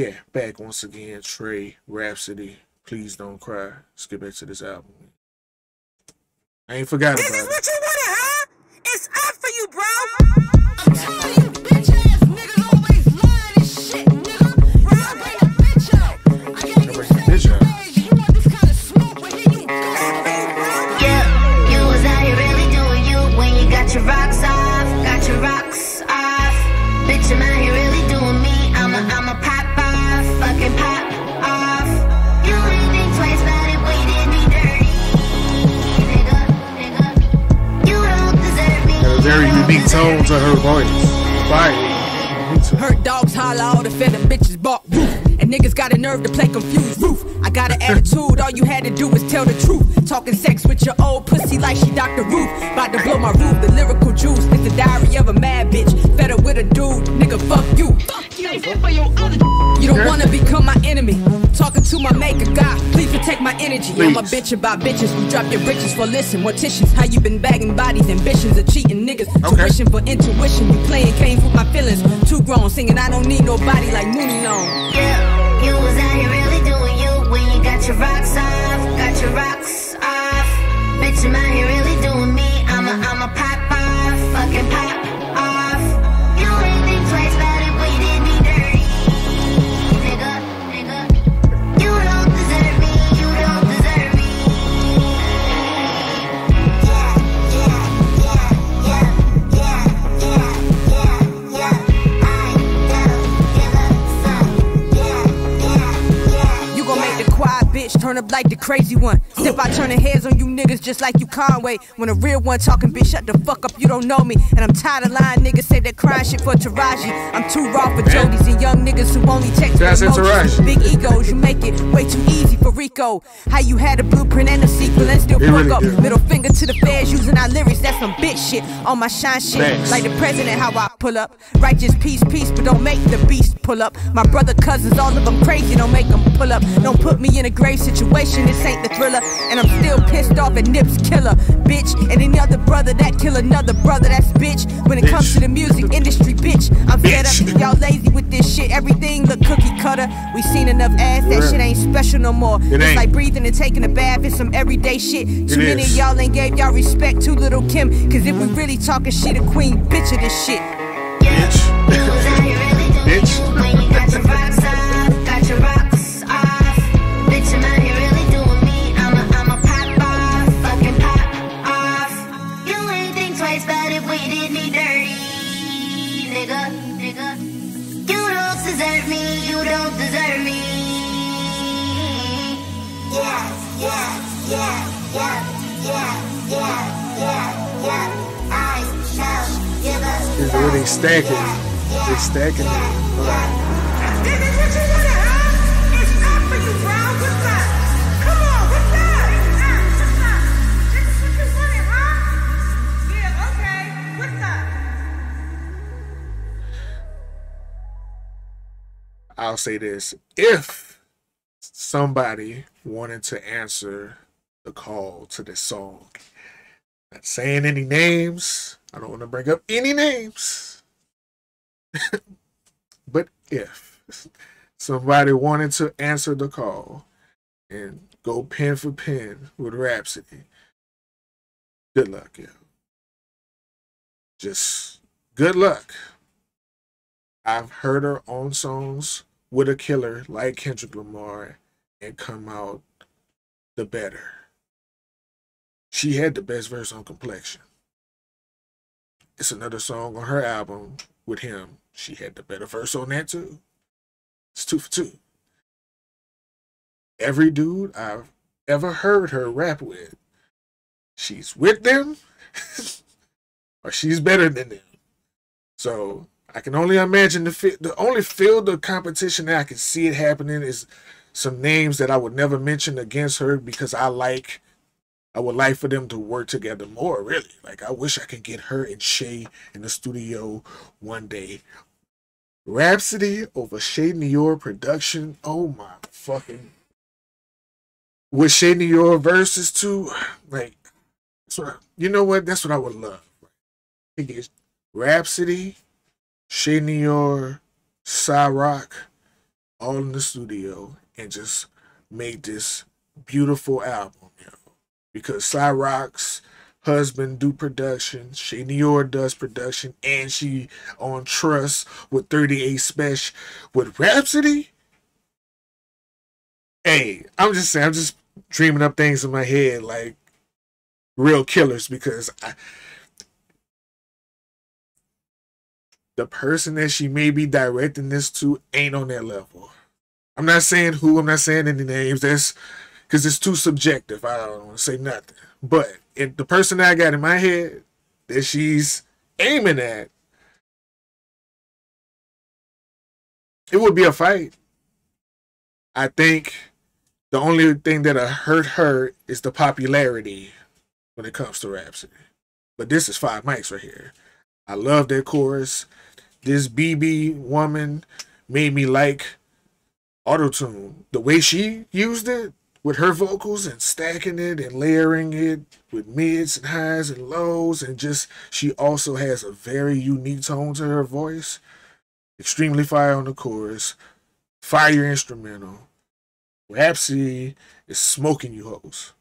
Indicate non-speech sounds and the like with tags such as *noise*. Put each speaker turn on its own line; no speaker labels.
yeah, back once again. Trey Rapsody. Please don't cry. Let's get back to this album. I ain't forgot
This
about
is
it.
what you wanted, huh? It's up for you, bro.
Very unique tone to her voice. Fire.
Hurt dogs holler, all the fed them bitches bark roof. And niggas got a nerve to play confused roof. I got an attitude, all you had to do was tell the truth. Talking sex with your old pussy like she Dr. Ruth. About to blow my roof, the lyrical juice. It's the diary of a mad bitch. Fed up with a dude, nigga, fuck you.
Fuck you for your other
You don't wanna become my enemy. Talking to my maker, God, please protect my energy. I'm a bitch about bitches who drop your britches for listen. Morticians, how you been bagging bodies, ambitions of cheating niggas.
Okay.
Tuition for intuition, you playing games with my feelings. Too grown, singing I don't need nobody like Mooney Long.
Yeah, you was out
turn up like the crazy one. Step out turning heads on you niggas just like you Conway. When a real one talking, bitch, shut the fuck up, you don't know me. And I'm tired of lying niggas say that crying shit for Taraji. I'm too raw for Jodies and young niggas who only text
That's
emojis. Big egos, you make it way too easy for Rico. How you had a blueprint and a sequel and still fuck
really
up.
do.
Middle finger to the feds using our lyrics, that's some bitch shit. On my shine shit,
Thanks.
like the president, how I pull up. Righteous peace, peace, but don't make the beast pull up. My brother, cousins, all of them crazy, don't make them pull up. Don't put me in a grave situation, this ain't the thriller. And I'm still pissed off at Nip's killer, bitch. And any other brother that kill another brother, that's bitch. When it comes to the music industry, bitch, I'm fed up. Y'all lazy with this shit, everything look cookie cutter. We seen enough ass, that
Yeah.
shit ain't special no more.
It
it's
ain't.
like breathing and taking a bath, it's some everyday shit. Too
It
many y'all ain't gave y'all respect to little Kim. Cause if we really talking shit, a queen bitch of this shit.
Nigga, nigga. You don't deserve me, you don't deserve me. Yeah, yeah, yeah, yeah, yeah, yeah, yeah, yeah. I shall give a
It's really stacking. They stacking.
This is what you wanted,
I'll say this. If somebody wanted to answer the call to this song, not saying any names, I don't want to bring up any names, *laughs* but if somebody wanted to answer the call and go pen for pen with Rapsody, good luck, yo. Just good luck. I've heard her own songs with a killer like Kendrick Lamar and come out the better. She had the best verse on Complexion. It's another song on her album with him. She had the better verse on that too. It's two for two. Every dude I've ever heard her rap with, she's with them *laughs* or she's better than them. So I can only imagine the the only field of competition that I can see it happening is some names that I would never mention against her because I like I would like for them to work together more, really. Like I wish I could get her and Che in the studio one day. Rapsody over Che Noir production. Oh my fucking with Che Noir verses too. Like you know what? That's what I would love. It gets Rapsody, Che Noir, Sa-Roc all in the studio and just made this beautiful album, yo. Because Sa-Roc's husband do production, Che Noir does production, and she on Trust with 38 Spesh with Rapsody. Hey, I'm just saying, I'm just dreaming up things in my head like real killers because I, the person that she may be directing this to ain't on that level. I'm not saying who, I'm not saying any names. That's because it's too subjective. I don't want to say nothing. But if the person that I got in my head that she's aiming at, it would be a fight. I think the only thing that'll hurt her is the popularity when it comes to Rapsody. But this is five mics right here. I love that chorus. This Bibi woman made me like autotune. The way she used it with her vocals and stacking it and layering it with mids and highs and lows and just she also has a very unique tone to her voice. Extremely fire on the chorus. Fire instrumental. Rapsody is smoking you hoes.